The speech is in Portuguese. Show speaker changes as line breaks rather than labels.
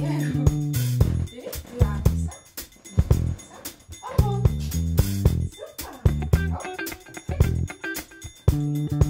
Thank tá you. Tá